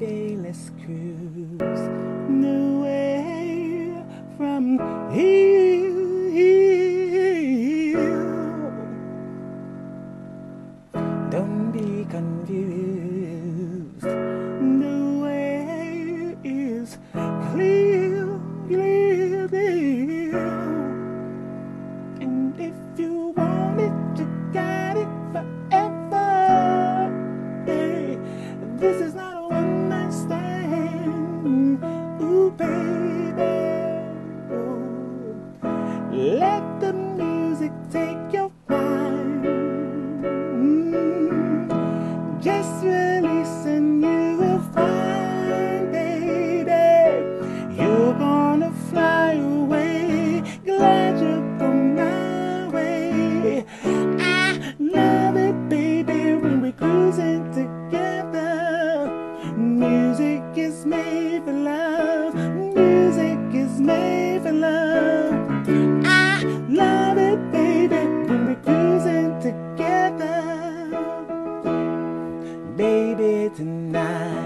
baby, let's cruise away from here. Don't be confused. The way is clear, clear, clear. And if you want it, you got it forever. Hey, this is not is made for love. Music is made for love. I love it, baby, when we're cruising together. Baby, tonight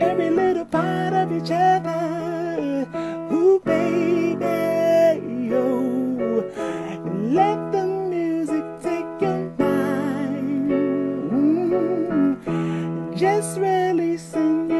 every little part of each other. Ooh, baby, oh, let the music take your mind. Mm, Just release and you